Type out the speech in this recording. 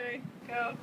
Okay, go.